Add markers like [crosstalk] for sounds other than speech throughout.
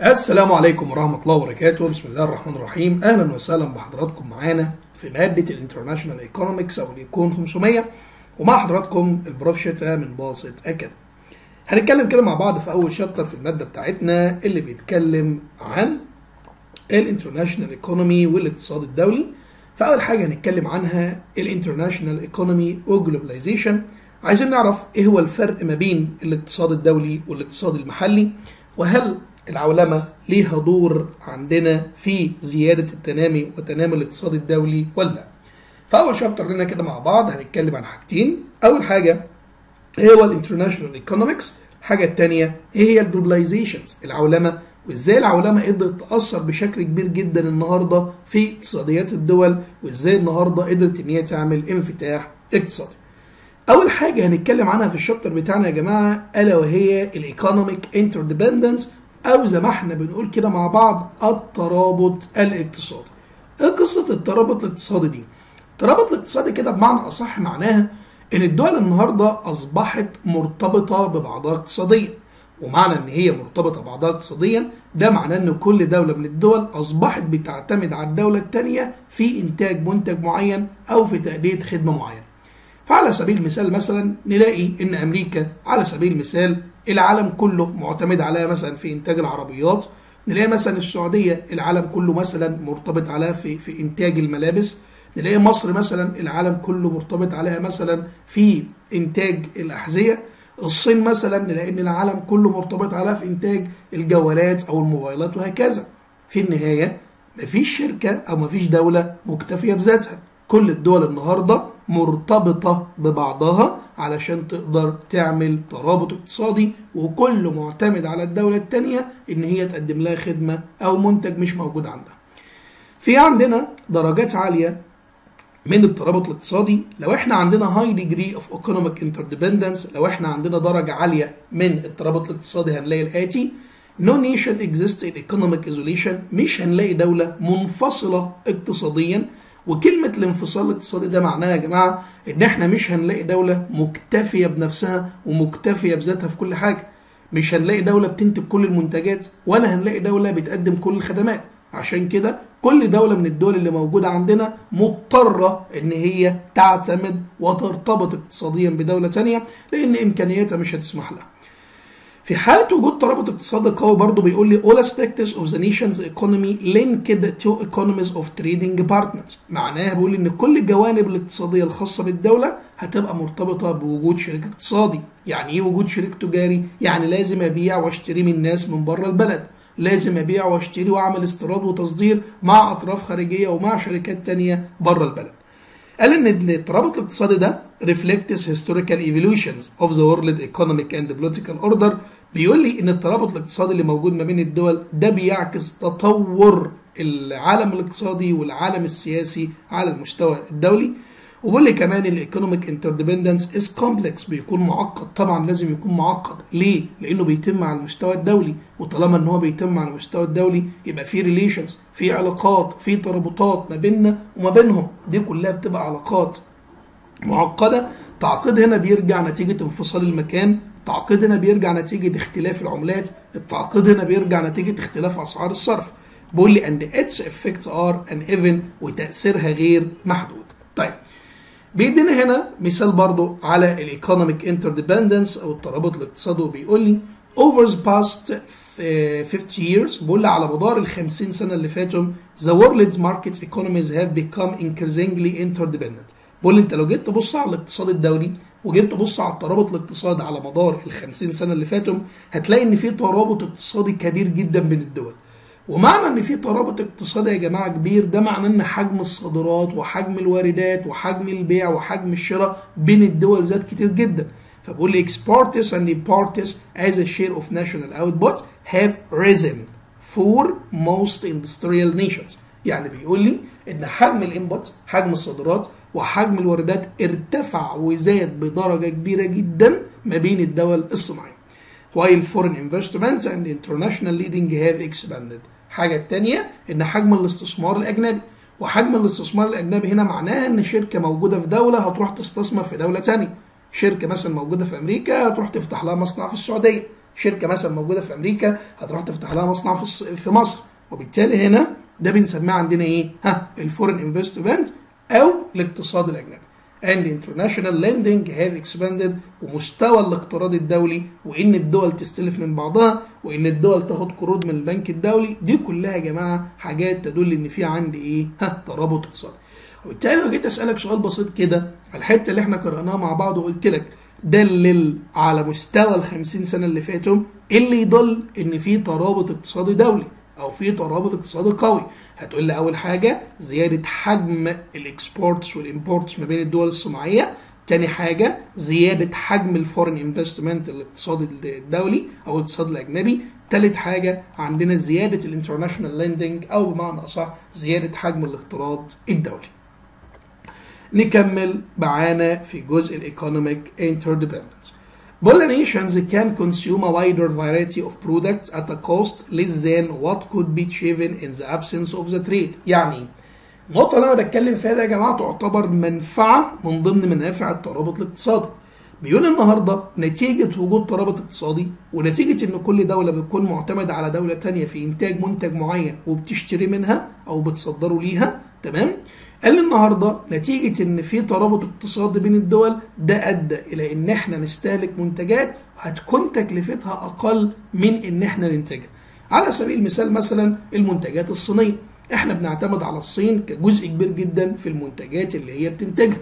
السلام عليكم ورحمة الله وبركاته. بسم الله الرحمن الرحيم. أهلا وسهلا بحضراتكم معانا في مادة ال international economics أو ال ECON 500 ومع حضراتكم ال prof شتا من باسط أكاديمي. هنتكلم كده مع بعض في أول chapter في المادة بتاعتنا اللي بيتكلم عن ال international economy والاقتصاد الدولي. فأول حاجة هنتكلم عنها ال international economy وال globalization عايزين نعرف إيه هو الفرق ما بين الاقتصاد الدولي والاقتصاد المحلي؟ وهل العولمة ليها دور عندنا في زيادة التنامي وتنامي الاقتصاد الدولي ولا فأول chapter لنا كده مع بعض هنتكلم عن حاجتين. أول حاجة هو ال international economics الحاجة التانية إيه هي ال globalizations العولمة. وإزاي العولمة قدرت تأثر بشكل كبير جدا النهاردة في اقتصاديات الدول؟ وإزاي النهاردة قدرت إن هي تعمل انفتاح اقتصادي؟ أول حاجة هنتكلم عنها في ال chapter بتاعنا يا جماعة ألا وهي ال economic interdependence أو زي ما إحنا بنقول كده مع بعض الترابط الاقتصادي. إيه قصة الترابط الاقتصادي دي؟ الترابط الاقتصادي كده بمعنى أصح معناها إن الدول النهارده أصبحت مرتبطة ببعضها اقتصاديا. ومعنى إن هي مرتبطة ببعضها اقتصاديا ده معناه إن كل دولة من الدول أصبحت بتعتمد على الدولة الثانية في إنتاج منتج معين أو في تأدية خدمة معينة. فعلى سبيل المثال مثلا نلاقي إن أمريكا على سبيل المثال العالم كله معتمد عليها مثلا في إنتاج العربيات. نلاقي مثلا السعودية العالم كله مثلا مرتبط عليها في في إنتاج الملابس. نلاقي مصر مثلا العالم كله مرتبط عليها مثلا في إنتاج الأحذية. الصين مثلا نلاقي ان العالم كله مرتبط عليها في إنتاج الجوالات أو الموبايلات وهكذا. في النهاية مفيش شركة أو مفيش دولة مكتفية بذاتها. كل الدول النهارده مرتبطة ببعضها. علشان تقدر تعمل ترابط اقتصادي وكل معتمد على الدولة التانية إن هي تقدم لها خدمة أو منتج مش موجود عندها. في عندنا درجات عالية من الترابط الاقتصادي. لو إحنا عندنا high degree of economic interdependence لو إحنا عندنا درجة عالية من الترابط الاقتصادي هنلاقي الآتي No nation exists in economic isolation مش هنلاقي دولة منفصلة اقتصاديا وكلمة الانفصال الاقتصادي ده معناها يا جماعة إن إحنا مش هنلاقي دولة مكتفية بنفسها ومكتفية بذاتها في كل حاجة. مش هنلاقي دولة بتنتج كل المنتجات ولا هنلاقي دولة بتقدم كل الخدمات. عشان كده كل دولة من الدول اللي موجودة عندنا مضطرة إن هي تعتمد وترتبط اقتصاديا بدولة تانية لأن إمكانياتها مش هتسمح لها. في حالة وجود ترابط اقتصادي قوي برضه بيقول لي all aspects of the nation's economy linked to economies of trading partners. معناها بيقول إن كل الجوانب الاقتصادية الخاصة بالدولة هتبقى مرتبطة بوجود شريك اقتصادي. يعني إيه وجود شريك تجاري؟ يعني لازم أبيع وأشتري من ناس من بره البلد. لازم أبيع وأشتري وأعمل استيراد وتصدير مع أطراف خارجية ومع شركات تانية بره البلد. قال إن الترابط الاقتصادي ده reflects historical evolutions of the world economic and political order بيقول لي إن الترابط الاقتصادي اللي موجود ما بين الدول ده بيعكس تطور العالم الاقتصادي والعالم السياسي على المستوى الدولي. وبيقول لي كمان ال economic interdependence is complex بيكون معقد. طبعا لازم يكون معقد. ليه؟ لأنه بيتم على المستوى الدولي. وطالما إن هو بيتم على المستوى الدولي يبقى في relations في علاقات في ترابطات ما بيننا وما بينهم. دي كلها بتبقى علاقات معقدة. تعقيد هنا بيرجع نتيجة انفصال المكان التعقيد هنا بيرجع نتيجة اختلاف العملات التعقيد هنا بيرجع نتيجة اختلاف أسعار الصرف. بيقول لي and its effects are uneven وتأثيرها غير محدود. طيب بيدينا هنا مثال برضو على ال economic interdependence أو الترابط الاقتصادي. وبيقول لي over the past 50 years بيقول لي على مدار ال 50 سنة اللي فاتوا the world market economies have become increasingly interdependent. بيقول لي أنت لو جيت تبص على الاقتصاد الدولي وجيت تبص على الترابط الاقتصادي على مدار ال 50 سنة اللي فاتوا هتلاقي إن في ترابط اقتصادي كبير جدا بين الدول. ومعنى إن في ترابط اقتصادي يا جماعة كبير ده معناه إن حجم الصادرات وحجم الواردات وحجم البيع وحجم الشراء بين الدول زاد كتير جدا. فبقول لي exporters and importers as a share of national output have risen for most industrial nations. يعني بيقول لي إن حجم الانبوت حجم الصادرات وحجم الواردات ارتفع وزاد بدرجة كبيرة جدا ما بين الدول الصناعية. While foreign investment and international leading have expanded. حاجة التانية إن حجم الاستثمار الأجنبي وحجم الاستثمار الأجنبي هنا معناها إن شركة موجودة في دولة هتروح تستثمر في دولة تانية. شركة مثلا موجودة في أمريكا هتروح تفتح لها مصنع في السعودية. شركة مثلا موجودة في أمريكا هتروح تفتح لها مصنع في مصر وبالتالي هنا ده بنسميه عندنا إيه ها الفورين انفستمنت أو الاقتصاد الأجنبي. And international lending have expanded ومستوى الاقتراض الدولي وإن الدول تستلف من بعضها وإن الدول تاخد قروض من البنك الدولي. دي كلها يا جماعة حاجات تدل إن في عندي إيه؟ ها ترابط اقتصادي. وبالتالي لو جيت أسألك سؤال بسيط كده على الحتة اللي إحنا قرأناها مع بعض وقلت لك دلل على مستوى ال 50 سنة اللي فاتوا اللي يدل إن في ترابط اقتصادي دولي أو في ترابط اقتصادي قوي. هتقول لي أول حاجة زيادة حجم ال exports وال imports ما بين الدول الصناعية. تاني حاجة زيادة حجم ال foreign investment الاقتصاد الدولي أو الاقتصاد الأجنبي. تالت حاجة عندنا زيادة ال international lending أو بمعنى أصح زيادة حجم الاقتراض الدولي. نكمل معانا في جزء الايكونوميك interdependence. Polar nations can consume a wider variety of products at a cost less than what could be achieved in the absence of the trade. يعني؟ النقطة اللي أنا بتكلم فيها ده يا جماعة تعتبر منفعة من ضمن منافع الترابط الاقتصادي. بيقول النهاردة نتيجة وجود ترابط اقتصادي ونتيجة إن كل دولة بتكون معتمدة على دولة تانية في إنتاج منتج معين وبتشتري منها أو بتصدره ليها تمام؟ قال النهارده نتيجة إن في ترابط اقتصادي بين الدول ده أدى إلى إن إحنا نستهلك منتجات هتكون تكلفتها أقل من إن إحنا ننتجها. على سبيل المثال مثلا المنتجات الصينية إحنا بنعتمد على الصين كجزء كبير جدا في المنتجات اللي هي بتنتجها.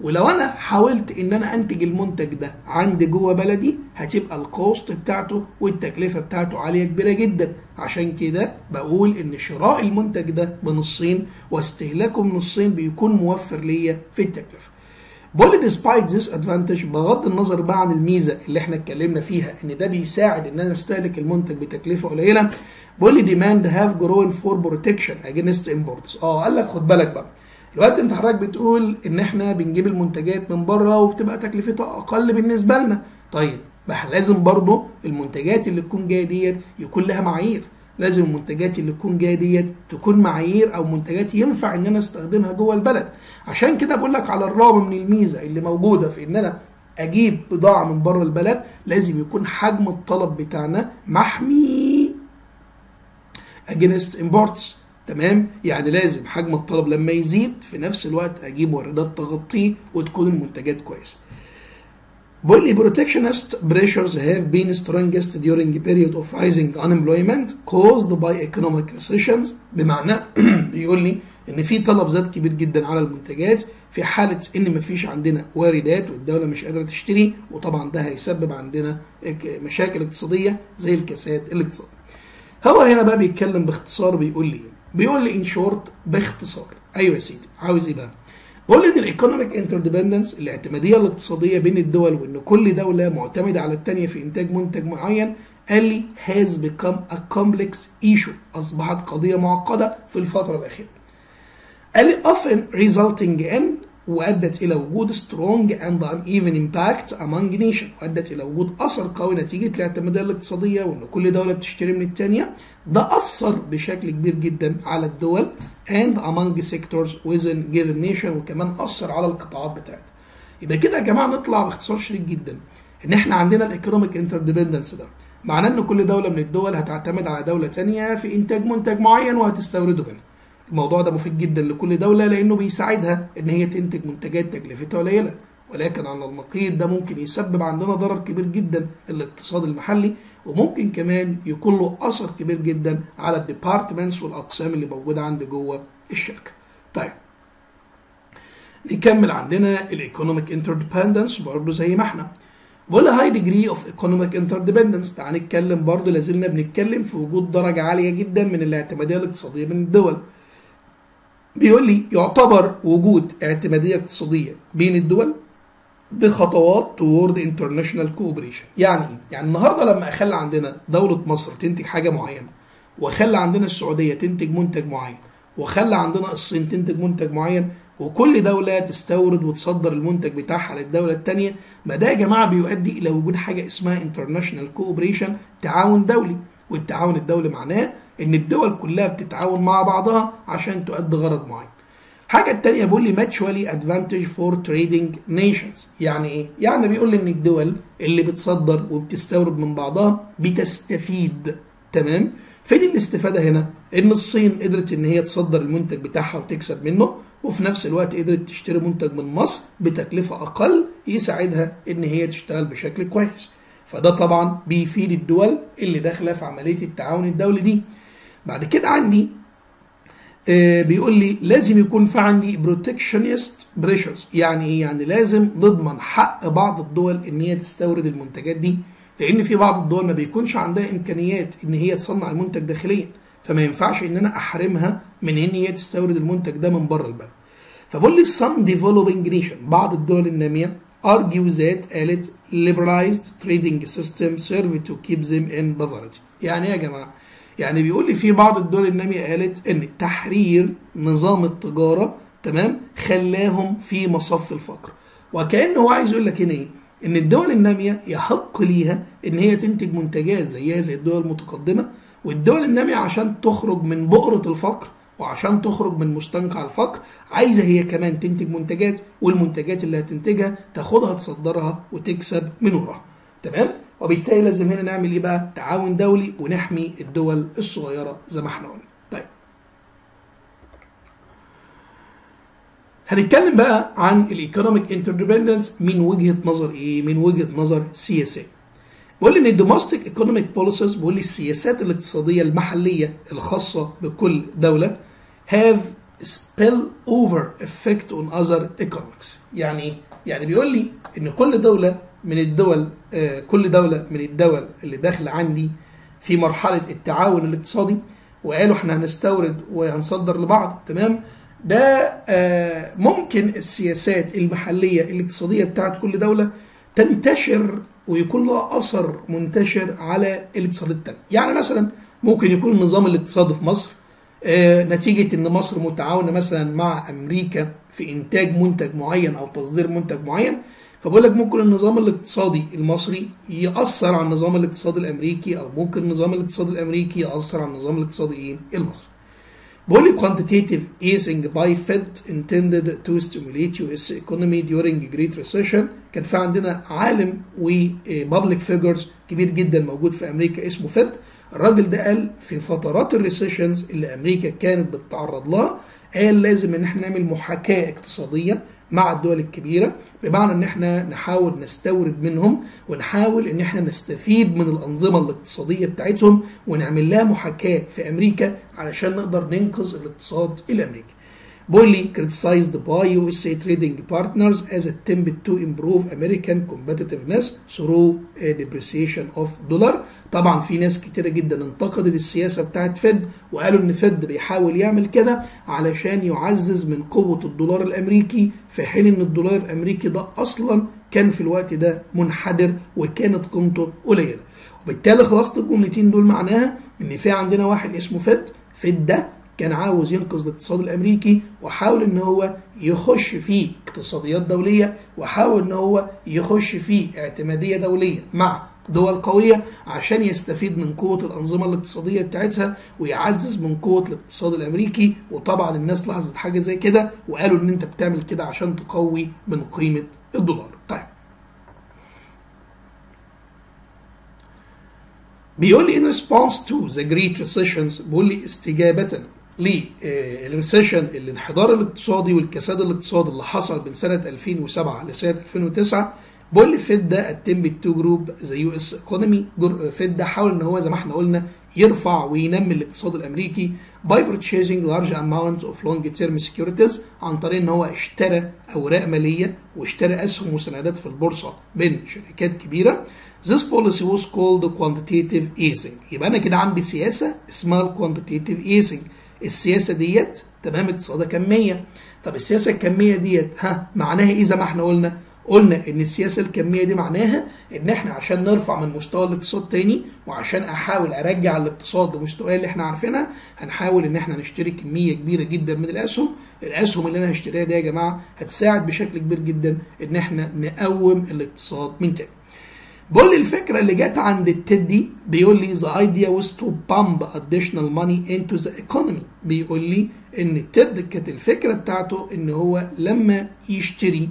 ولو أنا حاولت إن أنا أنتج المنتج ده عندي جوه بلدي هتبقى الكوست بتاعته والتكلفة بتاعته عالية كبيرة جدا. عشان كده بقول إن شراء المنتج ده من الصين واستهلاكه من الصين بيكون موفر ليا في التكلفة. بقول despite this advantage بغض النظر بقى عن الميزة اللي إحنا اتكلمنا فيها إن ده بيساعد إن أنا أستهلك المنتج بتكلفة قليلة بقول لي demand have grown for protection against imports. آه قال لك خد بالك بقى. دلوقتي انت حضرتك بتقول ان إحنا بنجيب المنتجات من بره وبتبقى تكلفتها أقل بالنسبة لنا. طيب ما إحنا لازم برضه المنتجات اللي تكون جاية ديت يكون لها معايير. لازم المنتجات اللي تكون جاية ديت تكون معايير أو منتجات ينفع ان أنا استخدمها جوه البلد. عشان كده بقول لك على الرغم من الميزة اللي موجودة في ان أنا أجيب بضاعة من بره البلد لازم يكون حجم الطلب بتاعنا محمي against imports. تمام؟ يعني لازم حجم الطلب لما يزيد في نفس الوقت أجيب واردات تغطيه وتكون المنتجات كويسة. لي protectionist pressures have been strongest during a period of rising unemployment caused by economic recessions. بمعنى [clears throat] بيقول لي إن في طلب زاد كبير جدا على المنتجات في حالة إن مفيش عندنا واردات والدولة مش قادرة تشتري وطبعا ده هيسبب عندنا مشاكل اقتصادية زي الكساد الاقتصادي. هو هنا بقى بيتكلم باختصار بيقول لي بيقول لي in short باختصار أيوه يا سيدي عاوز إيه بقى؟ بقول إن ال economic interdependence الاعتمادية الاقتصادية بين الدول وإن كل دولة معتمدة على الثانية في إنتاج منتج معين قال لي has become a complex issue أصبحت قضية معقدة في الفترة الأخيرة. قال لي often resulting in وأدت إلى وجود strong and uneven impact among nations وأدت إلى وجود أثر قوي نتيجة الاعتماديه الاقتصادية وإن كل دولة بتشتري من الثانية ده أثر بشكل كبير جدا على الدول and among sectors within given nation وكمان أثر على القطاعات بتاعتها. يبقى كده يا جماعة نطلع باختصار شديد جدا. إن إحنا عندنا ال economic interdependence ده. معناه إن كل دولة من الدول هتعتمد على دولة ثانية في إنتاج منتج معين وهتستورده منها. الموضوع ده مفيد جدا لكل دولة لأنه بيساعدها إن هي تنتج منتجات تكلفتها قليلة. ولكن على النقيض ده ممكن يسبب عندنا ضرر كبير جدا للاقتصاد المحلي وممكن كمان يكون له أثر كبير جدا على ال departments والأقسام اللي موجودة عند جوه الشركة. طيب نكمل عندنا ال economic interdependence برضه زي ما إحنا. بقول high degree of economic interdependence تعال نتكلم برضه لازلنا بنتكلم في وجود درجة عالية جدا من الاعتمادية الاقتصادية بين الدول. بيقول لي يعتبر وجود اعتمادية اقتصادية بين الدول بخطوات toward international cooperation يعني إيه؟ يعني النهارده لما أخلي عندنا دولة مصر تنتج حاجة معينة وأخلي عندنا السعودية تنتج منتج معين وأخلي عندنا الصين تنتج منتج معين وكل دولة تستورد وتصدر المنتج بتاعها للدولة الثانية ما ده يا جماعة بيؤدي إلى وجود حاجة اسمها international cooperation تعاون دولي والتعاون الدولي معناه إن الدول كلها بتتعاون مع بعضها عشان تؤدي غرض معين. حاجة التانية بيقول لي mutually advantage for trading nations. يعني إيه؟ يعني بيقول لي إن الدول اللي بتصدر وبتستورد من بعضها بتستفيد. تمام؟ فين الاستفادة هنا؟ إن الصين قدرت إن هي تصدر المنتج بتاعها وتكسب منه وفي نفس الوقت قدرت تشتري منتج من مصر بتكلفة أقل يساعدها إن هي تشتغل بشكل كويس. فده طبعا بيفيد الدول اللي داخلة في عملية التعاون الدولي دي. بعد كده عندي آه بيقول لي لازم يكون في عندي protectionist pressures يعني إيه؟ يعني لازم نضمن حق بعض الدول إن هي تستورد المنتجات دي لأن في بعض الدول ما بيكونش عندها إمكانيات إن هي تصنع المنتج داخليا. فما ينفعش إن أنا أحرمها من إن هي تستورد المنتج ده من بره البلد. فبقول لي some developing nation بعض الدول النامية argue that قالت liberalized trading system serve to keep them in poverty. يعني إيه يا جماعة؟ يعني بيقول لي في بعض الدول النامية قالت إن تحرير نظام التجارة تمام خلاهم في مصف الفقر. وكأنه هو عايز يقول لك هنا إيه؟ إن الدول النامية يحق ليها إن هي تنتج منتجات زيها زي الدول المتقدمة والدول النامية عشان تخرج من بؤرة الفقر وعشان تخرج من مستنقع الفقر عايزة هي كمان تنتج منتجات والمنتجات اللي هتنتجها تاخدها تصدرها وتكسب من وراها. تمام؟ وبالتالي لازم هنا نعمل إيه بقى؟ تعاون دولي ونحمي الدول الصغيرة زي ما إحنا قلنا. طيب. هنتكلم بقى عن ال economic interdependence من وجهة نظر إيه؟ من وجهة نظر سياسية. بيقول لي إن ال domestic economic policies بيقول لي السياسات الاقتصادية المحلية الخاصة بكل دولة have spill over effect on other economics. يعني؟ يعني بيقول لي إن كل دولة من الدول آه كل دولة من الدول اللي داخلة عندي في مرحلة التعاون الاقتصادي وقالوا إحنا هنستورد وهنصدر لبعض تمام؟ ده آه ممكن السياسات المحلية الاقتصادية بتاعت كل دولة تنتشر ويكون لها أثر منتشر على الاقتصاد التاني. يعني مثلا ممكن يكون النظام الاقتصادي في مصر آه نتيجة إن مصر متعاونة مثلا مع أمريكا في إنتاج منتج معين أو تصدير منتج معين فبقول لك ممكن النظام الاقتصادي المصري يأثر على النظام الاقتصادي الأمريكي أو ممكن النظام الاقتصادي الأمريكي يأثر على النظام الاقتصادي إيه المصري. بيقول لي quantitative easing by Fed intended to stimulate US economy during Great Recession. كان في عندنا عالم و public figures كبير جدا موجود في أمريكا اسمه Fed الراجل ده قال في فترات ال recessions اللي أمريكا كانت بتتعرض لها قال لازم إن إحنا نعمل محاكاة اقتصادية مع الدول الكبيرة بمعنى إن إحنا نحاول نستورد منهم ونحاول إن إحنا نستفيد من الأنظمة الاقتصادية بتاعتهم ونعمل لها محاكاة في أمريكا علشان نقدر ننقذ الاقتصاد الامريكي. بولي criticized by USA trading partners as attempt to improve American competitiveness through a depreciation of dollar. طبعا في ناس كتيرة جدا انتقدت السياسة بتاعت فيد وقالوا إن فيد بيحاول يعمل كده علشان يعزز من قوة الدولار الأمريكي في حين إن الدولار الأمريكي ده أصلا كان في الوقت ده منحدر وكانت قيمته قليلة. وبالتالي خلاصة الجملتين دول معناها إن في عندنا واحد اسمه فيد فيد ده كان عاوز ينقذ الاقتصاد الأمريكي وحاول إن هو يخش في اقتصاديات دولية وحاول إن هو يخش في اعتمادية دولية مع دول قوية عشان يستفيد من قوة الأنظمة الاقتصادية بتاعتها ويعزز من قوة الاقتصاد الأمريكي وطبعا الناس لاحظت حاجة زي كده وقالوا إن أنت بتعمل كده عشان تقوي من قيمة الدولار. طيب بيقول لي in response to the great recessions بيقول لي استجابة لل recession الانحدار الاقتصادي والكساد الاقتصادي اللي حصل من سنة 2007 لسنة 2009 بيقول لي Fed ده attempted to prop up the US economy Fed ده حاول إن هو زي ما إحنا قلنا يرفع وينمي الاقتصاد الأمريكي by purchasing large amount of long term securities عن طريق إن هو اشترى أوراق مالية واشترى أسهم وسندات في البورصة من شركات كبيرة. This policy was called quantitative easing. يبقى أنا كده عندي سياسة اسمها quantitative easing. السياسة ديت تمام؟ اقتصادها كميه طب السياسة الكمية ديت ها معناها إيه زي ما إحنا قلنا؟ قلنا إن السياسة الكمية دي معناها إن إحنا عشان نرفع من مستوى الاقتصاد تاني وعشان أحاول أرجع الاقتصاد لمستواه اللي إحنا عارفينها هنحاول إن إحنا نشتري كمية كبيرة جدا من الأسهم. الأسهم اللي أنا هشتريها دي يا جماعة هتساعد بشكل كبير جدا إن إحنا نقوم الاقتصاد من تاني. بقول الفكرة اللي جت عند ال Fed بيقول لي the idea was to pump additional money into the economy. بيقول لي إن ال Fed كانت الفكرة بتاعته إن هو لما يشتري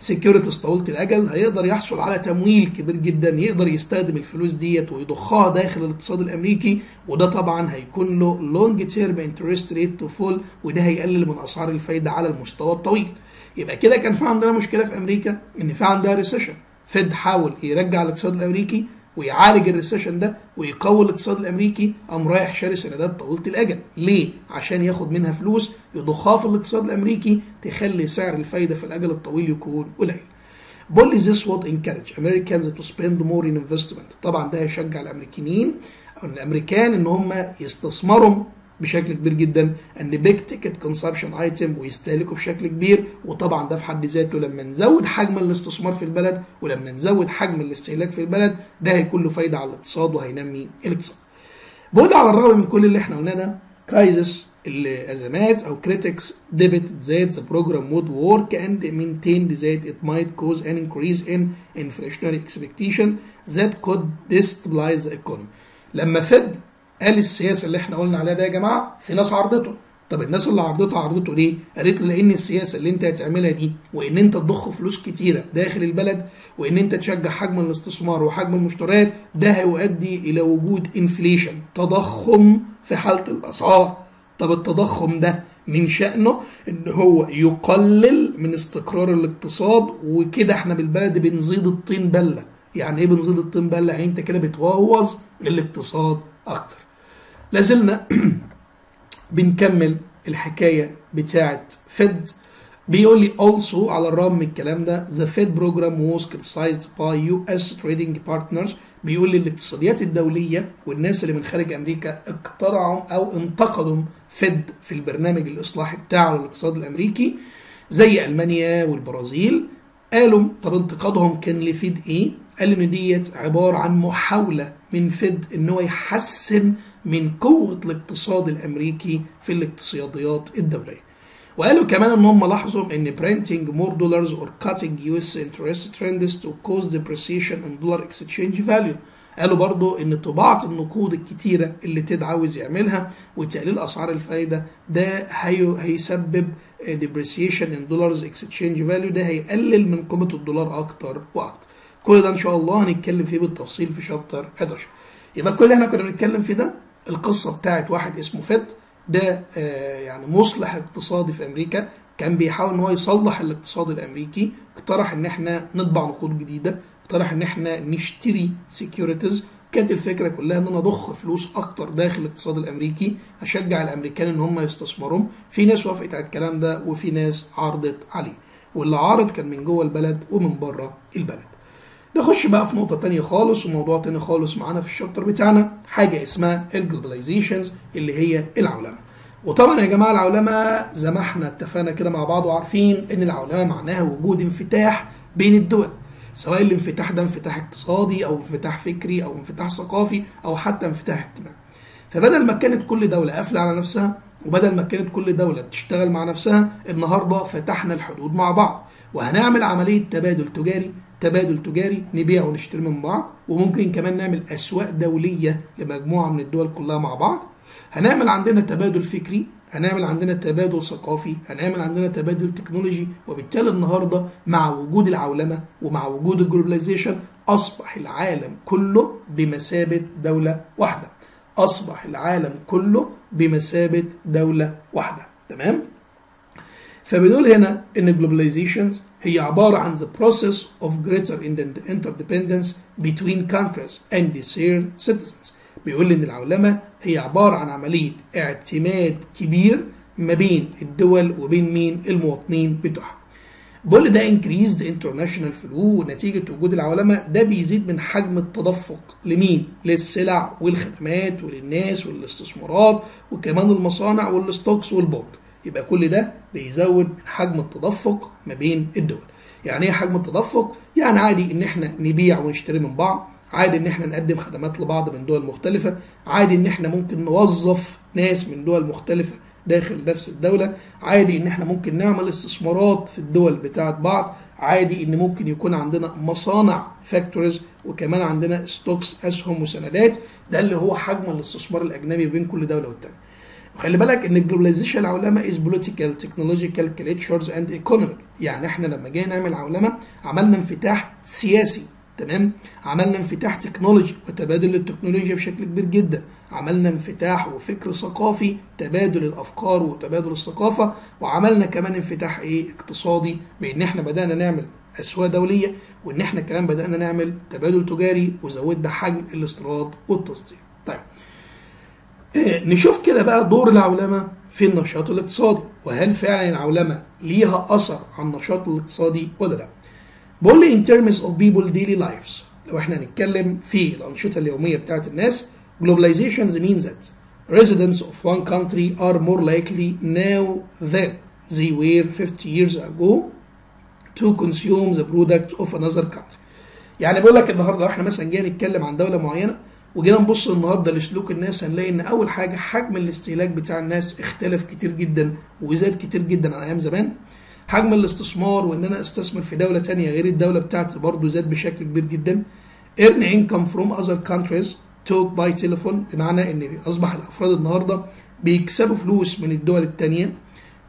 securities طويلة الأجل هيقدر يحصل على تمويل كبير جدا يقدر يستخدم الفلوس ديت ويضخها داخل الاقتصاد الأمريكي وده طبعا هيكون له long term interest rate to fall وده هيقلل من أسعار الفايدة على المستوى الطويل. يبقى كده كان في عندنا مشكلة في أمريكا إن في عندها recession Fed حاول يرجع الاقتصاد الأمريكي ويعالج ال recession ده ويقوي الاقتصاد الأمريكي قام رايح شاري سندات طويلة الأجل. ليه؟ عشان ياخد منها فلوس يضخها في الاقتصاد الأمريكي تخلي سعر الفايدة في الأجل الطويل يكون قليل. بقول لي this would encourage Americans to spend more in investment? طبعا ده هيشجع الامريكانيين أو الأمريكان إن هم يستثمروا بشكل كبير جدا إن big ticket consumption item ويستهلكوا بشكل كبير وطبعا ده في حد ذاته لما نزود حجم الاستثمار في البلد ولما نزود حجم الاستهلاك في البلد ده هيكون له فايدة على الاقتصاد وهينمي الاقتصاد. بقول على الرغم من كل اللي إحنا قلناه ده crises الازمات أو critics debated that the program would work and maintained that it might cause an increase in inflationary expectation that could destabilize the. لما فد قال السياسة اللي إحنا قلنا عليها ده يا جماعة في ناس عرضته طب الناس اللي عرضتها عرضته ليه؟ قالت له لأن السياسة اللي انت هتعملها دي وإن انت تضخ فلوس كتيرة داخل البلد وإن انت تشجع حجم الاستثمار وحجم المشتريات ده هيؤدي إلى وجود انفليشن تضخم في حالة الأسعار. طب التضخم ده من شأنه؟ إن هو يقلل من استقرار الاقتصاد وكده إحنا بالبلد بنزيد الطين بلة. يعني إيه بنزيد الطين بلة؟ يعني أنت كده بتبوظ الاقتصاد أكتر. لازلنا [clears throat] بنكمل الحكاية بتاعه فيد بيقول لي also على الرغم من الكلام ده the Fed program was criticized by US trading partners. بيقول لي الاقتصاديات الدولية والناس اللي من خارج أمريكا اقترعوا أو انتقدوا فيد في البرنامج الإصلاحي بتاعه للاقتصاد الأمريكي زي ألمانيا والبرازيل. قالوا طب انتقادهم كان لفيد إيه؟ قال إن ديت عبارة عن محاولة من فيد إن هو يحسن من قوة الاقتصاد الأمريكي في الاقتصاديات الدولية. وقالوا كمان إن هم لاحظوا إن printing more dollars or cutting US interest trends to cause depreciation in dollar exchange value. قالوا برضو إن طباعة النقود الكتيرة اللي تيد عاوز يعملها وتقليل أسعار الفايدة ده هي هيسبب depreciation in dollars exchange value ده هيقلل من قيمة الدولار أكتر وأكتر. كل ده إن شاء الله هنتكلم فيه بالتفصيل في شابتر 11 يبقى كل اللي إحنا كنا بنتكلم فيه ده القصة بتاعت واحد اسمه فيد ده يعني مصلح اقتصادي في أمريكا. كان بيحاول إن هو يصلح الاقتصاد الأمريكي. اقترح إن إحنا نطبع نقود جديدة. اقترح إن إحنا نشتري سيكيورتيز كانت الفكرة كلها إن أنا أضخ فلوس أكتر داخل الاقتصاد الأمريكي أشجع الأمريكان إن هم يستثمروا. في ناس وافقت على الكلام ده وفي ناس عرضت عليه. واللي عارض كان من جوه البلد ومن بره البلد. نخش بقى في نقطة تانية خالص وموضوع تاني خالص معانا في الشابتر بتاعنا حاجة اسمها الجلوباليزيشنز اللي هي العولمة. وطبعا يا جماعة العولمة زي ما إحنا اتفقنا كده مع بعض وعارفين إن العولمة معناها وجود انفتاح بين الدول. سواء الانفتاح ده انفتاح اقتصادي أو انفتاح فكري أو انفتاح ثقافي أو حتى انفتاح اجتماعي. فبدل ما كانت كل دولة قافلة على نفسها وبدل ما كانت كل دولة بتشتغل مع نفسها النهاردة فتحنا الحدود مع بعض وهنعمل عملية تبادل تجاري تبادل تجاري نبيع ونشتري من بعض وممكن كمان نعمل أسواق دولية لمجموعة من الدول كلها مع بعض. هنعمل عندنا تبادل فكري هنعمل عندنا تبادل ثقافي هنعمل عندنا تبادل تكنولوجي وبالتالي النهارده مع وجود العولمة ومع وجود ال globalization أصبح العالم كله بمثابة دولة واحدة. أصبح العالم كله بمثابة دولة واحدة. تمام؟ فبنقول هنا إن الجلوباليزيشن هي عبارة عن the process of greater interdependence between countries and their citizens. بيقول إن العولمة هي عبارة عن عملية اعتماد كبير ما بين الدول وبين مين؟ المواطنين بتوعها. بقول ده increased international flow ونتيجة وجود العولمة. ده بيزيد من حجم التدفق. لمين؟ للسلع والخدمات وللناس والاستثمارات وكمان المصانع وال stocks وال bond يبقى كل ده بيزود من حجم التدفق ما بين الدول. يعني إيه حجم التدفق؟ يعني عادي إن إحنا نبيع ونشتري من بعض عادي إن إحنا نقدم خدمات لبعض من دول مختلفة عادي إن إحنا ممكن نوظف ناس من دول مختلفة داخل نفس الدولة عادي إن إحنا ممكن نعمل استثمارات في الدول بتاعت بعض عادي إن ممكن يكون عندنا مصانع factories وكمان عندنا stocks اسهم وسندات. ده اللي هو حجم الاستثمار الأجنبي بين كل دولة والتانية. وخلي بالك إن ال globalization العولمه is political technological cultures and economic يعني إحنا لما جينا نعمل عولمه عملنا انفتاح سياسي تمام؟ عملنا انفتاح تكنولوجي وتبادل التكنولوجيا بشكل كبير جدا. عملنا انفتاح وفكر ثقافي تبادل الأفكار وتبادل الثقافة وعملنا كمان انفتاح إيه؟ اقتصادي بإن إحنا بدأنا نعمل أسواق دولية وإن إحنا كمان بدأنا نعمل تبادل تجاري وزودنا حجم الاستيراد والتصدير. نشوف كده بقى دور العولمة في النشاط الاقتصادي وهل فعلا العولمة ليها أثر على النشاط الاقتصادي ولا لأ. بقول لي in terms of people daily lives لو إحنا هنتكلم في الأنشطة اليومية بتاعت الناس globalizations means that residents of one country are more likely now than they were 50 years ago to consume the product of another country. يعني بقول لك النهارده لو إحنا مثلا جينا نتكلم عن دولة معينة وجينا نبص النهارده لسلوك الناس هنلاقي إن أول حاجة حجم الاستهلاك بتاع الناس اختلف كتير جدا وزاد كتير جدا عن أيام زمان. حجم الاستثمار وإن أنا أستثمر في دولة تانية غير الدولة بتاعتي برضه زاد بشكل كبير جدا. Earn income from other countries talk by telephone بمعنى إن أصبح الأفراد النهارده بيكسبوا فلوس من الدول التانية.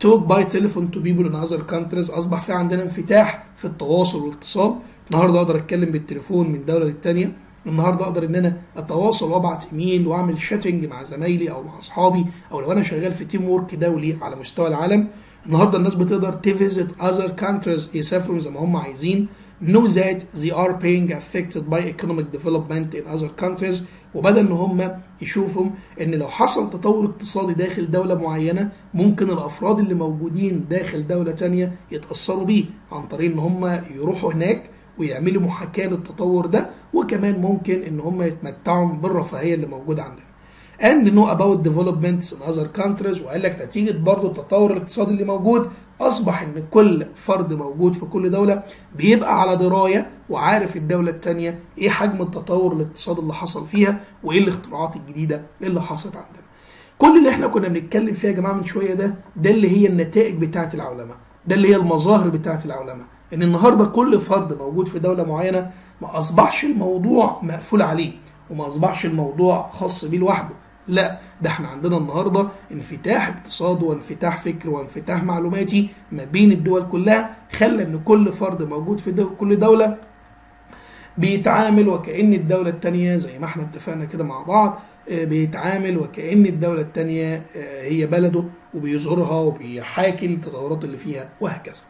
Talk by telephone to people in other countries أصبح في عندنا انفتاح في التواصل والاتصال. النهارده أقدر أتكلم بالتليفون من دوله للتانية. النهارده أقدر إن أنا أتواصل وأبعت إيميل وأعمل chatting مع زمايلي أو مع أصحابي أو لو أنا شغال في teamwork دولي على مستوى العالم. النهارده الناس بتقدر ت visit other countries يسافروا زي ما هم عايزين. Know that they are being affected by economic development in other countries. وبدل إن هم يشوفوا إن لو حصل تطور اقتصادي داخل دولة معينة ممكن الأفراد اللي موجودين داخل دولة تانية يتأثروا بيه. عن طريق إن هم يروحوا هناك ويعملوا محاكاة للتطور ده وكمان ممكن إن هم يتمتعوا بالرفاهية اللي موجودة عندنا. and know about developments in other countries وقال لك نتيجة برضه التطور الاقتصادي اللي موجود أصبح إن كل فرد موجود في كل دولة بيبقى على دراية وعارف الدولة الثانية إيه حجم التطور الاقتصادي اللي حصل فيها وإيه الاختراعات الجديدة اللي حصلت عندنا. كل اللي إحنا كنا بنتكلم فيها يا جماعة من شوية ده ده اللي هي النتائج بتاعة العولمة، ده اللي هي المظاهر بتاعة العولمة، إن النهارده كل فرد موجود في دولة معينة ما أصبحش الموضوع مقفول عليه وما أصبحش الموضوع خاص بيه لوحده لا ده إحنا عندنا النهارده انفتاح اقتصادي وانفتاح فكري وانفتاح معلوماتي ما بين الدول كلها خلى إن كل فرد موجود في دول كل دولة بيتعامل وكأن الدولة التانية زي ما إحنا اتفقنا كده مع بعض بيتعامل وكأن الدولة التانية هي بلده وبيظهرها وبيحاكي التطورات اللي فيها وهكذا.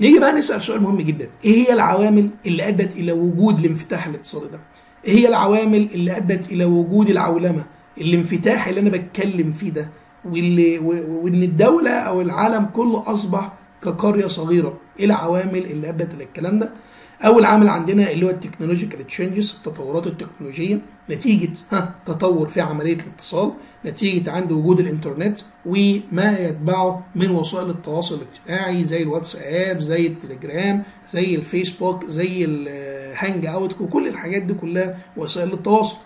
نيجي بقى نسأل سؤال مهم جدا، إيه هي العوامل اللي أدت إلى وجود الانفتاح الاقتصادي ده؟ إيه هي العوامل اللي أدت إلى وجود العولمة؟ الانفتاح اللي أنا بتكلم فيه ده واللي وإن الدولة أو العالم كله أصبح كقرية صغيرة إيه العوامل اللي أدت للكلام ده أول عامل عندنا اللي هو ال technological changes التطورات التكنولوجية نتيجة ها تطور في عملية الاتصال نتيجة عند وجود الإنترنت وما يتبعه من وسائل التواصل الاجتماعي زي الواتساب زي التليجرام زي الفيسبوك زي الهانج أوت وكل الحاجات دي كلها وسائل التواصل.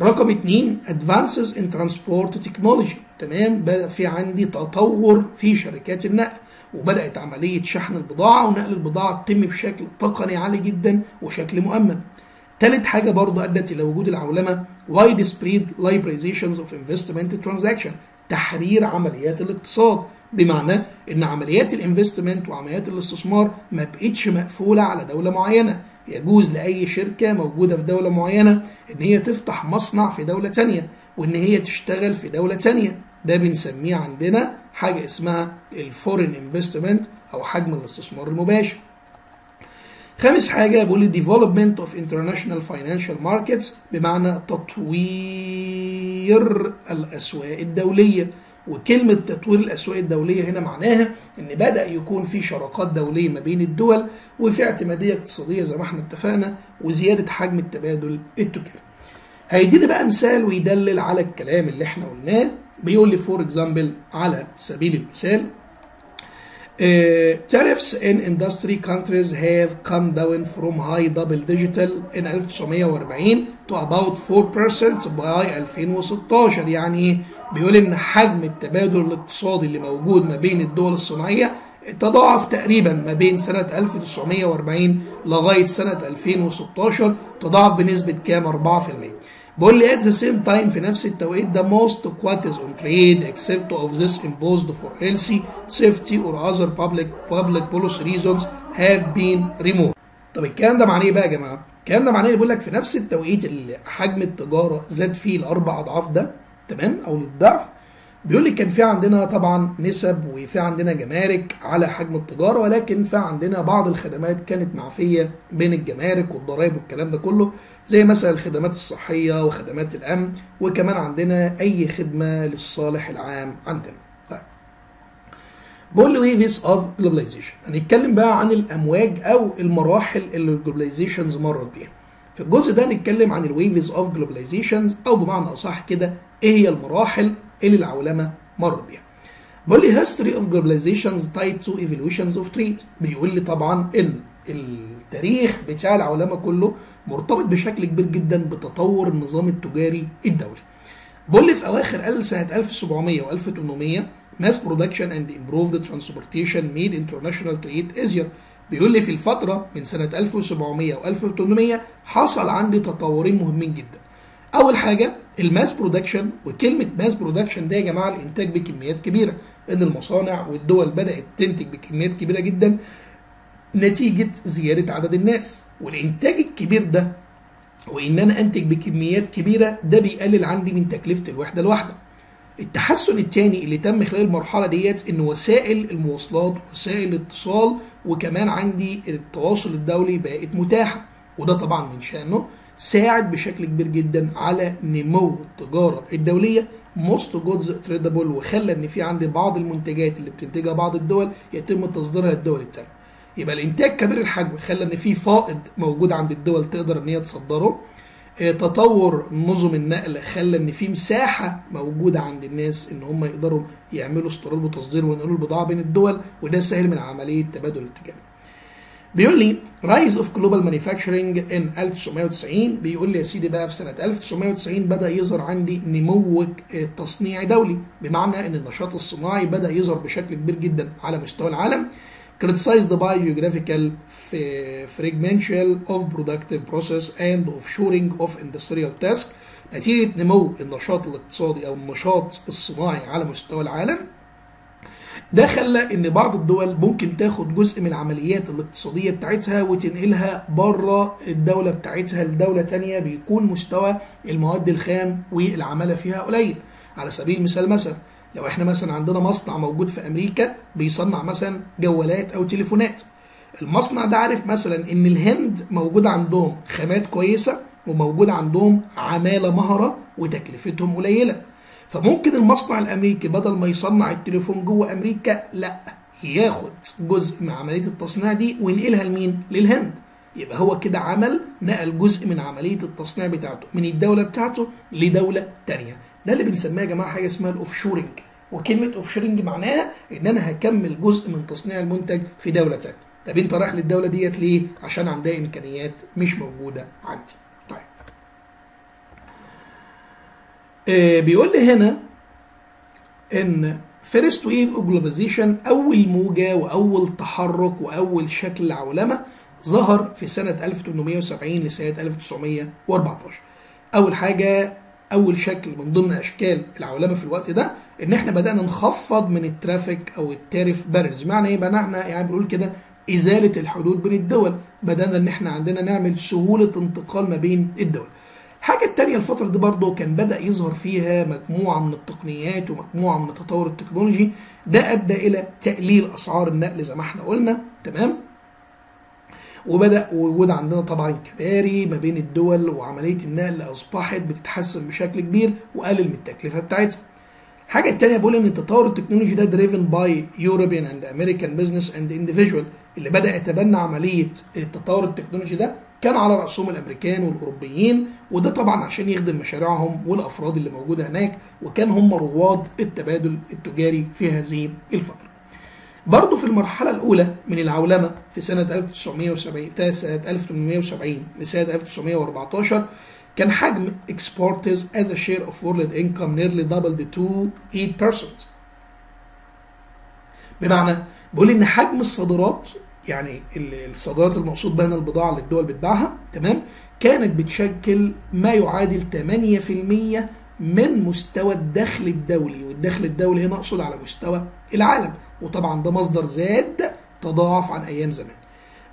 رقم اتنين advances in transport technology. تمام؟ بدأ في عندي تطور في شركات النقل. وبدأت عملية شحن البضاعة ونقل البضاعة تتم بشكل تقني عالي جدا وشكل مؤمن. تالت حاجة برضو أدت إلى وجود العولمة wide spread liberations of investment transaction تحرير عمليات الاقتصاد. بمعنى إن عمليات الانفستمنت وعمليات الاستثمار ما بقتش مقفولة على دولة معينة. يجوز لأي شركة موجودة في دولة معينة إن هي تفتح مصنع في دولة تانية وإن هي تشتغل في دولة تانية. ده بنسميه عندنا حاجة اسمها الفورين انفستمنت أو حجم الاستثمار المباشر. خامس حاجة بقول development of international financial markets بمعنى تطوير الأسواق الدولية. وكلمة تطوير الأسواق الدولية هنا معناها إن بدأ يكون في شراكات دولية ما بين الدول وفي اعتمادية اقتصادية زي ما إحنا اتفقنا وزيادة حجم التبادل التجاري. هيدينا بقى مثال ويدلل على الكلام اللي إحنا قلناه. بيقول لي for example على سبيل المثال Uh, tariffs in industry countries have come down from high double digital in 1940 to about 4% by 2016 يعني بيقول إن حجم التبادل الاقتصادي اللي موجود ما بين الدول الصناعية تضاعف تقريبا ما بين سنة 1940 لغاية سنة 2016 تضاعف بنسبة كام؟ 4% بيقول لي at the same time في نفس التوقيت the most quotas on trade except of this imposed for healthy safety or other public public policy reasons have been removed. طب الكلام ده معناه إيه بقى يا جماعة؟ الكلام ده معناه بيقول لك في نفس التوقيت اللي حجم التجارة زاد فيه الأربع أضعاف ده تمام؟ أو للضعف بيقول لي كان في عندنا طبعا نسب وفي عندنا جمارك على حجم التجارة ولكن في عندنا بعض الخدمات كانت معفية بين الجمارك والضرائب والكلام ده كله. زي مثلا الخدمات الصحية وخدمات الأمن وكمان عندنا أي خدمة للصالح العام عندنا. طيب. بقول له waves of globalization هنتكلم بقى عن الأمواج أو المراحل اللي ال globalizations مرت بيها. في الجزء ده نتكلم عن ال waves of globalizations أو بمعنى أصح كده إيه هي المراحل اللي العولمة مرت بيها. بيقول لي history of globalizations tied to evolutions of trade بيقول لي طبعا إن التاريخ بتاع العولمة كله مرتبط بشكل كبير جدا بتطور النظام التجاري الدولي. لي في أواخر سنة 1700 و1800 mass production and improved transportation made international trade easier بيقول لي في الفترة من سنة 1700 و1800 حصل عندي تطورين مهمين جدا. أول حاجة ال mass production وكلمة mass production ده يا جماعة الإنتاج بكميات كبيرة لأن المصانع والدول بدأت تنتج بكميات كبيرة جدا نتيجة زيادة عدد الناس. والإنتاج الكبير ده وإن أنا أنتج بكميات كبيرة ده بيقلل عندي من تكلفة الوحدة الواحده التحسن الثاني اللي تم خلال المرحلة ديت إن وسائل المواصلات وسائل الاتصال وكمان عندي التواصل الدولي بقت متاحة. وده طبعا من شأنه ساعد بشكل كبير جدا على نمو التجارة الدولية. most goods tradable وخلى إن في عندي بعض المنتجات اللي بتنتجها بعض الدول يتم تصديرها للدول الثانية. يبقى الانتاج كبير الحجم خلى إن في فائض موجود عند الدول تقدر إن هي تصدره. تطور نظم النقل خلى إن في مساحة موجودة عند الناس إن هم يقدروا يعملوا استيراد وتصدير وينقلوا البضاعة بين الدول وده سهل من عملية تبادل التجاري. بيقول لي rise of global manufacturing in 1990 بيقول لي يا سيدي بقى في سنة 1990 بدأ يظهر عندي نمو تصنيعي دولي بمعنى إن النشاط الصناعي بدأ يظهر بشكل كبير جدا على مستوى العالم criticized by geographical fragmentation of productive process and offshoring of industrial task. نتيجة نمو النشاط الاقتصادي أو النشاط الصناعي على مستوى العالم. ده خلى إن بعض الدول ممكن تاخد جزء من العمليات الاقتصادية بتاعتها وتنقلها بره الدولة بتاعتها لدولة تانية بيكون مستوى المواد الخام والعمالة فيها قليل. على سبيل المثال مثلا لو إحنا مثلا عندنا مصنع موجود في أمريكا بيصنع مثلا جوالات أو تليفونات المصنع ده عارف مثلا إن الهند موجود عندهم خامات كويسة وموجود عندهم عمالة مهرة وتكلفتهم قليلة فممكن المصنع الأمريكي بدل ما يصنع التليفون جوه أمريكا لأ ياخد جزء من عملية التصنيع دي وينقلها لمين؟ للهند. يبقى هو كده عمل نقل جزء من عملية التصنيع بتاعته من الدولة بتاعته لدولة تانية. ده اللي بنسميها يا جماعة حاجة اسمها ال offshoring. وكلمة offshoring معناها إن أنا هكمل جزء من تصنيع المنتج في دولة تانية. طب أنت رايح للدولة ديت ليه؟ عشان عندها إمكانيات مش موجودة عندي. بيقول لي هنا إن first wave of globalization أول موجة وأول تحرك وأول شكل عولمه ظهر في سنة 1870 لسنة 1914 أول حاجة أول شكل من ضمن أشكال العولمة في الوقت ده إن إحنا بدأنا نخفض من ال traffic أو ال tariff barriers معنى إيه؟ بقى إحنا يعني بنقول كده إزالة الحدود بين الدول. بدأنا إن إحنا عندنا نعمل سهولة انتقال ما بين الدول. الحاجة التانية الفترة دي برضه كان بدأ يظهر فيها مجموعة من التقنيات ومجموعة من التطور التكنولوجي. ده أدى إلى تقليل أسعار النقل زي ما إحنا قلنا. تمام؟ وبدأ وجود عندنا طبعا كباري ما بين الدول وعملية النقل أصبحت بتتحسن بشكل كبير وقلل من التكلفة بتاعتها. الحاجة التانية بقول إن التطور التكنولوجي ده driven by European and American business and individual اللي بدأ يتبنى عملية التطور التكنولوجي ده كان على رأسهم الأمريكان والأوروبيين وده طبعا عشان يخدم مشاريعهم والأفراد اللي موجودة هناك وكان هم رواد التبادل التجاري في هذه الفترة. برضه في المرحلة الأولى من العولمة في سنة 1970 سنة 1870 لسنة 1914 كان حجم exporters as a share of world income nearly doubled to 8% بمعنى بقول إن حجم الصادرات يعني ال- الصادرات المقصود بها البضاعة اللي الدول بتباعها تمام كانت بتشكل ما يعادل 8% من مستوى الدخل الدولي والدخل الدولي هنا أقصد على مستوى العالم وطبعا ده مصدر زاد تضاعف عن أيام زمان.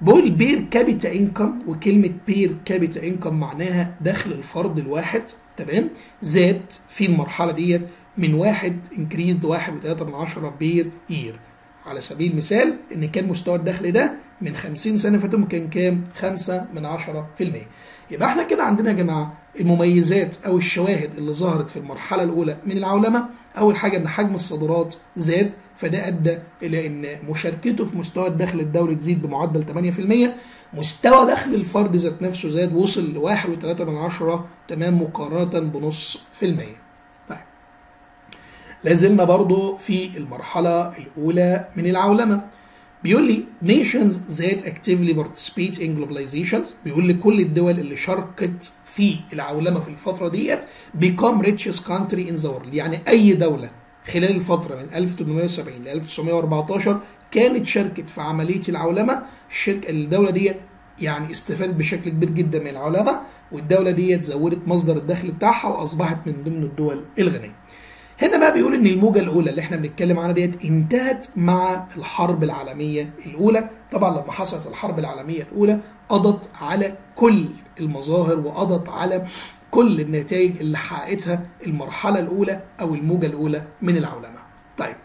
بقول per capita income وكلمة per capita income معناها دخل الفرد الواحد تمام؟ زاد في المرحلة ديت من واحد increased واحد وثلاثة من عشرة per year على سبيل المثال إن كان مستوى الدخل ده من 50 سنة فاتوا كان كام؟ 5 من 10 في المية. يبقى إحنا كده عندنا يا جماعة المميزات أو الشواهد اللي ظهرت في المرحلة الأولى من العولمة. أول حاجة إن حجم الصادرات زاد فده أدى إلى إن مشاركته في مستوى الدخل الدولي تزيد بمعدل 8% مستوى دخل الفرد ذات نفسه زاد وصل ل 1.3 من عشرة تمام مقارنة بنص في المية. طيب. لازلنا برضو في المرحلة الأولى من العولمة. بيقول لي nations that actively participate in globalizations. بيقول لي كل الدول اللي شاركت في العولمة في الفترة ديت become richest country in the world. يعني أي دولة خلال الفترة من 1870 ل 1914 كانت شاركت في عملية العولمة. الشركة الدولة ديت يعني استفادت بشكل كبير جدا من العولمة والدولة ديت زودت مصدر الدخل بتاعها وأصبحت من ضمن الدول الغنية. هنا بقى بيقول إن الموجة الأولى اللي إحنا بنتكلم عنها ديت انتهت مع الحرب العالمية الأولى. طبعا لما حصلت الحرب العالمية الأولى قضت على كل المظاهر وقضت على كل النتائج اللي حققتها المرحلة الأولى أو الموجة الأولى من العولمة. طيب.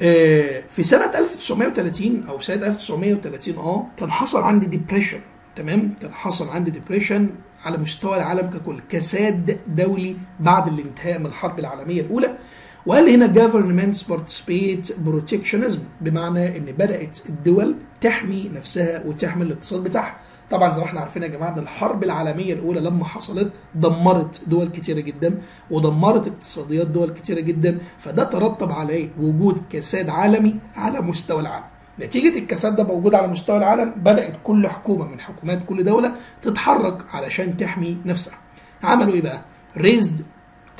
آه، في سنة 1930 أو سنة 1930 آه كان حصل عندي depression تمام؟ كان حصل عندي depression على مستوى العالم ككل كساد دولي بعد الانتهاء من الحرب العالمية الأولى وقال هنا governments participate protectionism بمعنى إن بدأت الدول تحمي نفسها وتحمي الاقتصاد بتاعها. طبعا زي ما إحنا عارفين يا جماعة إن الحرب العالمية الأولى لما حصلت دمرت دول كتيرة جدا ودمرت اقتصاديات دول كتيرة جدا فده ترتب عليه وجود كساد عالمي على مستوى العالم. نتيجة الكساد ده موجود على مستوى العالم بدأت كل حكومة من حكومات كل دولة تتحرك علشان تحمي نفسها. عملوا إيه بقى؟ raised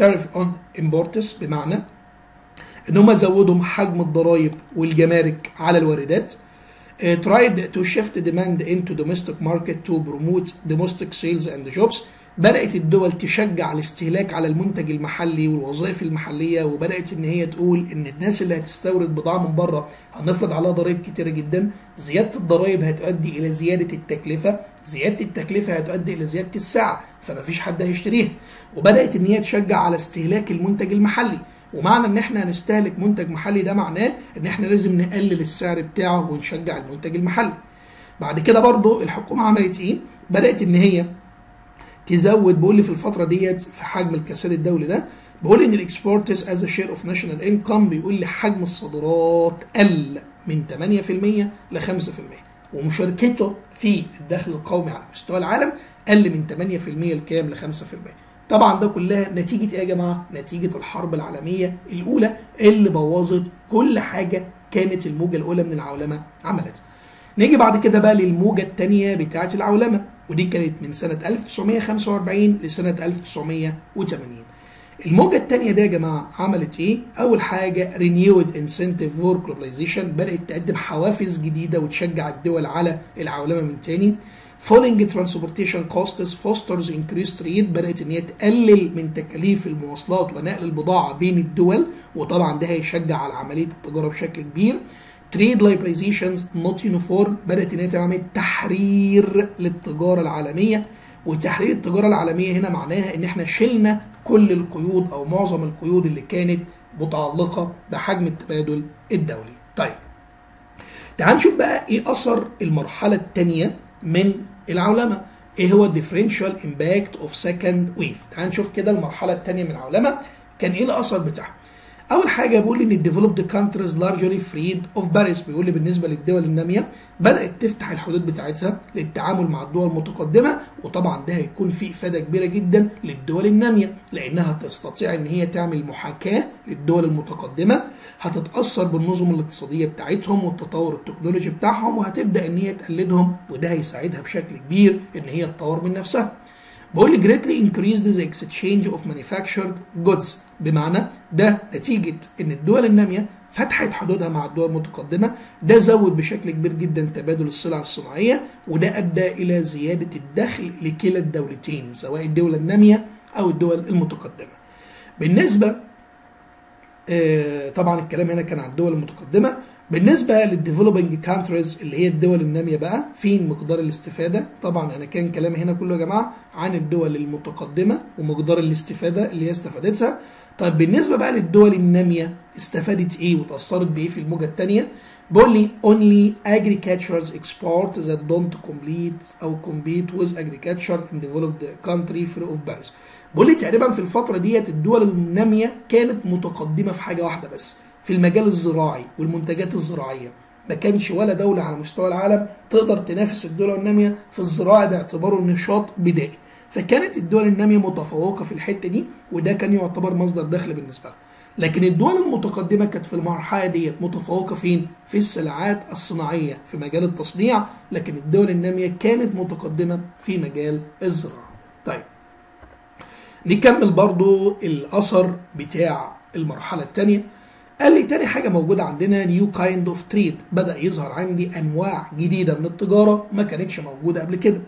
tariff on imports بمعنى إن هم زودوا حجم الضرائب والجمارك على الواردات. Uh, tried to shift demand into domestic market to promote domestic sales and jobs. بدأت الدول تشجع الاستهلاك على المنتج المحلي والوظائف المحلية وبدأت إن هي تقول إن الناس اللي هتستورد بضاعة من بره هنفرض عليها ضرائب كتيرة جدا. زيادة الضرائب هتؤدي إلى زيادة التكلفة. زيادة التكلفة هتؤدي إلى زيادة السعر فمفيش حد هيشتريها. وبدأت إن هي تشجع على استهلاك المنتج المحلي. ومعنى إن إحنا هنستهلك منتج محلي ده معناه إن إحنا لازم نقلل السعر بتاعه ونشجع المنتج المحلي. بعد كده برضو الحكومة عملت إيه؟ بدأت إن هي تزود بقول لي في الفترة ديت في حجم الكساد الدولي ده بقول إن ال exports as share of national income بيقول لي حجم الصادرات قل من 8% ل 5% ومشاركته في الدخل القومي على مستوى العالم قل من 8% لكام ل 5% طبعا ده كلها نتيجة إيه يا جماعة؟ نتيجة الحرب العالمية الأولى اللي بوظت كل حاجة كانت الموجة الأولى من العولمة عملتها. نيجي بعد كده بقى للموجة الثانية بتاعه العولمة ودي كانت من سنة 1945 لسنة 1980. الموجة الثانية دي يا جماعة عملت إيه؟ أول حاجة renewed incentive for globalization بدأت تقدم حوافز جديدة وتشجع الدول على العولمة من تاني. Falling transportation costs fosters increased trade بدأت إن هي تقلل من تكاليف المواصلات ونقل البضاعة بين الدول وطبعا ده هيشجع على عملية التجارة بشكل كبير. trade liberalizations not uniform بدأت إن هي تعمل تحرير للتجارة العالمية وتحرير التجارة العالمية هنا معناها إن إحنا شلنا كل القيود أو معظم القيود اللي كانت متعلقة بحجم التبادل الدولي. طيب تعال نشوف بقى إيه أثر المرحلة الثانية من العولمة. إيه هو ال differential impact of second wave تعال نشوف كده المرحلة الثانية من العولمة. كان إيه الأثر بتاعها؟ أول حاجة بيقول لي إن ال developed countries largely freed of barriers بيقول لي بالنسبة للدول النامية بدأت تفتح الحدود بتاعتها للتعامل مع الدول المتقدمة وطبعا ده هيكون فيه إفادة كبيرة جدا للدول النامية لأنها تستطيع إن هي تعمل محاكاة للدول المتقدمة. هتتأثر بالنظم الاقتصادية بتاعتهم والتطور التكنولوجي بتاعهم وهتبدأ إن هي تقلدهم وده هيساعدها بشكل كبير إن هي تطور من نفسها. بقول greatly increased the exchange of manufactured goods. بمعنى ده نتيجة إن الدول النامية فتحت حدودها مع الدول المتقدمة. ده زود بشكل كبير جدا تبادل السلع الصناعية وده أدى إلى زيادة الدخل لكلا الدولتين سواء الدولة النامية أو الدول المتقدمة. بالنسبة آه طبعا الكلام هنا كان عن الدول المتقدمة. بالنسبة لل developing countries اللي هي الدول النامية بقى فين مقدار الاستفادة؟ طبعا أنا كان كلامي هنا كله يا جماعة عن الدول المتقدمة ومقدار الاستفادة اللي هي استفادتها. طيب بالنسبة بقى للدول النامية استفادت إيه وتأثرت بإيه في الموجة الثانية بيقول لي only agriculture's export that don't complete أو compete with agriculture in developed country free of barriers بيقول لي تقريبا في الفترة ديت الدول النامية كانت متقدمة في حاجة واحدة بس. في المجال الزراعي والمنتجات الزراعية. ما كانش ولا دولة على مستوى العالم تقدر تنافس الدول النامية في الزراعة باعتباره نشاط بدائي. فكانت الدول النامية متفوقة في الحتة دي وده كان يعتبر مصدر دخل بالنسبة لها. لكن الدول المتقدمة كانت في المرحلة ديت متفوقة فين؟ في السلعات الصناعية في مجال التصنيع. لكن الدول النامية كانت متقدمة في مجال الزراعة. طيب نكمل برضو الأثر بتاع المرحلة الثانية قال لي تاني حاجة موجودة عندنا new kind of trade بدأ يظهر عندي أنواع جديدة من التجارة ما كانتش موجودة قبل كده.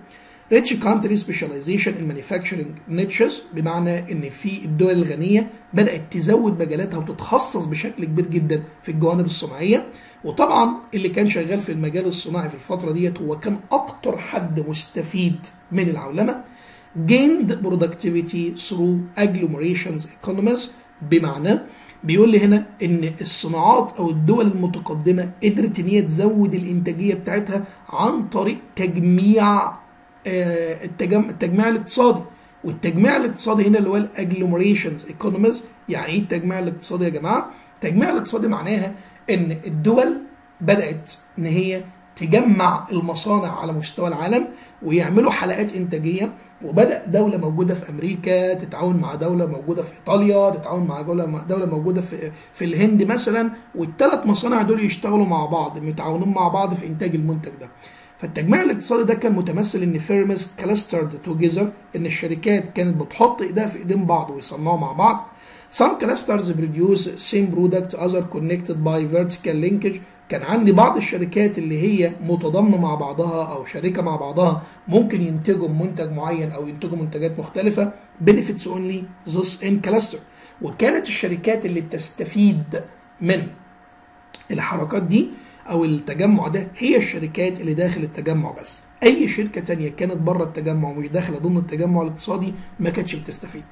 Rich country specialization in manufacturing niches بمعنى إن في الدول الغنية بدأت تزود مجالاتها وتتخصص بشكل كبير جدا في الجوانب الصناعية. وطبعا اللي كان شغال في المجال الصناعي في الفترة ديت هو كان أكتر حد مستفيد من العولمة. gained productivity through agglomeration economies بمعنى بيقول لي هنا إن الصناعات أو الدول المتقدمة قدرت إن هي تزود الإنتاجية بتاعتها عن طريق تجميع التجميع الاقتصادي والتجميع الاقتصادي هنا اللي هو ال agglomerations economies يعني إيه التجميع الاقتصادي يا جماعة؟ التجميع الاقتصادي معناها إن الدول بدأت إن هي تجمع المصانع على مستوى العالم ويعملوا حلقات إنتاجية وبدأ دولة موجودة في أمريكا تتعاون مع دولة موجودة في إيطاليا تتعاون مع دولة دولة موجودة في في الهند مثلا والثلاث مصانع دول يشتغلوا مع بعض متعاونين مع بعض في إنتاج المنتج ده. فالتجميع الاقتصادي ده كان متمثل إن firms clustered together إن الشركات كانت بتحط ايديها في إيدين بعض ويصنعوا مع بعض. Some clusters produce same product other connected by vertical linkage كان عندي بعض الشركات اللي هي متضامنة مع بعضها أو شركه مع بعضها ممكن ينتجوا منتج معين أو ينتجوا منتجات مختلفة benefits only those in cluster. وكانت الشركات اللي بتستفيد من الحركات دي أو التجمع ده هي الشركات اللي داخل التجمع بس. أي شركة تانية كانت بره التجمع ومش داخلة ضمن التجمع الاقتصادي ما كانتش بتستفيد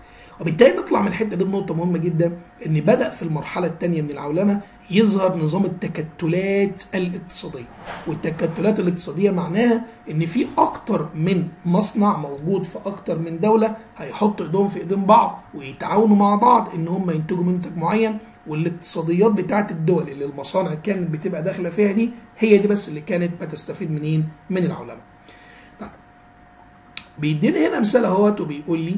وبالتالي نطلع من الحته دي بنقطة مهمة جدا إن بدأ في المرحلة الثانية من العولمة يظهر نظام التكتلات الاقتصادية والتكتلات الاقتصادية معناها إن في أكتر من مصنع موجود في أكتر من دولة هيحطوا إيدهم في إيدين بعض ويتعاونوا مع بعض إن هم ينتجوا منتج معين والاقتصاديات بتاعت الدول اللي المصانع كانت بتبقى داخلة فيها دي هي دي بس اللي كانت بتستفيد منين؟ من العولمة. بيدينا هنا مثال اهوت وبيقول لي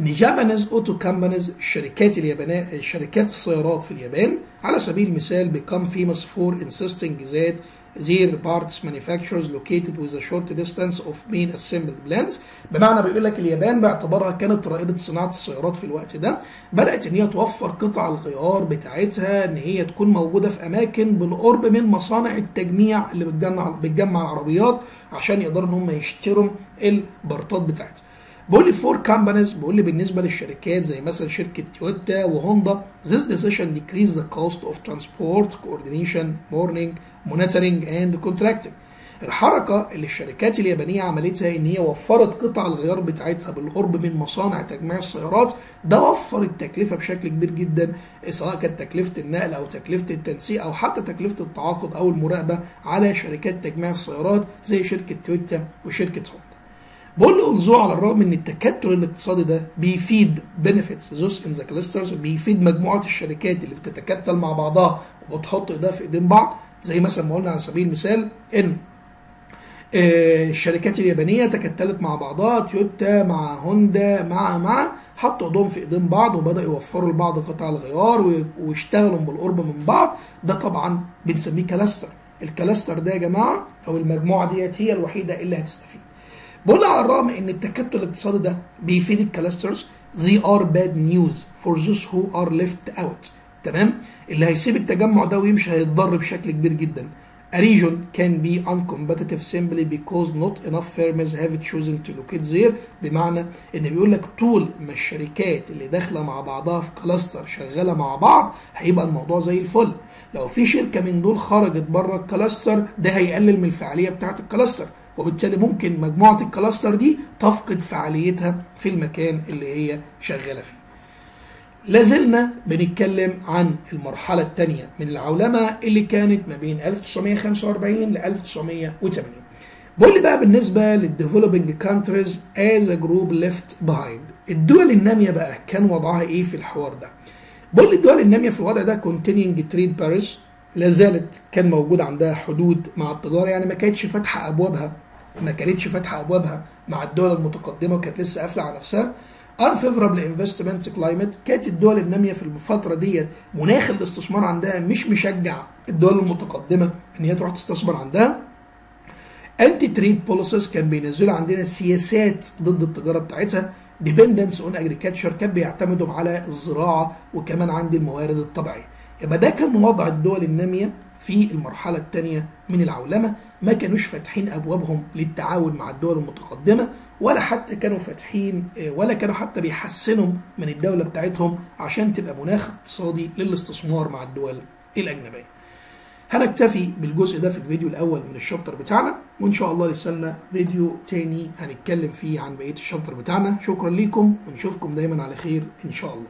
إن Japanese auto companies الشركات اليابانية شركات السيارات في اليابان على سبيل المثال become famous for insisting that their parts manufacturers located within a short distance of main assembly plants بمعنى بيقول لك اليابان باعتبارها كانت رائدة صناعة السيارات في الوقت ده. بدأت إن هي توفر قطع الغيار بتاعتها إن هي تكون موجودة في أماكن بالقرب من مصانع التجميع اللي بتجمع بتجمع العربيات عشان يقدروا إن هم يشتروا ال part ات بتاعتها. بقول لي for companies بقول لي بالنسبة للشركات زي مثلا شركة تويوتا وهوندا this decision decrease the cost of transport coordination monitoring and contracting الحركة اللي الشركات اليابانية عملتها إن هي وفرت قطع الغيار بتاعتها بالقرب من مصانع تجميع السيارات ده وفر التكلفة بشكل كبير جدا سواء كانت تكلفة النقل أو تكلفة التنسيق أو حتى تكلفة التعاقد أو المراقبة على شركات تجميع السيارات زي شركة تويوتا وشركة هوندا. بقول له الزو على الرغم ان التكتل الاقتصادي ده بيفيد benefits those in the clusters بيفيد مجموعة الشركات اللي بتتكتل مع بعضها وبتحط ايدها في إيدين بعض زي مثلا ما قلنا على سبيل المثال إن آه، الشركات اليابانية تكتلت مع بعضها تويوتا مع هوندا مع مع حطوا إيدهم في إيدين بعض وبدأوا يوفروا لبعض قطع الغيار ويشتغلوا بالقرب من بعض. ده طبعا بنسميه cluster. ال cluster ده يا جماعة أو المجموعة ديت هي الوحيدة اللي هتستفيد. بقول على الرغم إن التكتل الاقتصادي ده بيفيد ال clusters they are bad news for those who are left out. تمام؟ اللي هيسيب التجمع ده ويمشي هيتضر بشكل كبير جدا. A region can be uncompetitive simply because not enough firms have chosen to locate there. بمعنى إن بيقول لك طول ما الشركات اللي داخلة مع بعضها في cluster شغالة مع بعض هيبقى الموضوع زي الفل. لو في شركة من دول خرجت بره ال cluster ده هيقلل من الفعالية بتاعة ال cluster وبالتالي ممكن مجموعة ال cluster دي تفقد فعاليتها في المكان اللي هي شغالة فيه. لازلنا بنتكلم عن المرحلة الثانية من العولمة اللي كانت ما بين 1945 ل 1980 بقول لي بقى بالنسبة لل developing countries as a group left behind الدول النامية بقى كان وضعها إيه في الحوار ده؟ بقول لي الدول النامية في الوضع ده continuing trade barriers لا زالت كان موجود عندها حدود مع التجارة يعني ما كانتش فاتحة أبوابها ما كانتش فاتحة أبوابها مع الدول المتقدمة وكانت لسه قافلة على نفسها. Unfavorable investment climate كانت الدول النامية في الفترة ديت مناخ الاستثمار عندها مش مشجع الدول المتقدمة إن هي تروح تستثمر عندها. anti trade policies كان بينزلوا عندنا سياسات ضد التجارة بتاعتها. Dependence on agriculture كان بيعتمدوا على الزراعة وكمان عندي الموارد الطبيعية. يبقى ده كان وضع الدول النامية في المرحلة الثانية من العولمة ما كانوش فاتحين أبوابهم للتعاون مع الدول المتقدمة ولا حتى كانوا فاتحين ولا كانوا حتى بيحسنوا من الدولة بتاعتهم عشان تبقى مناخ اقتصادي للاستثمار مع الدول الأجنبية. هنكتفي بالجزء ده في الفيديو الأول من الشابتر بتاعنا وإن شاء الله لسه لنا فيديو تاني هنتكلم فيه عن بقية الشابتر بتاعنا. شكرا ليكم ونشوفكم دايما على خير إن شاء الله.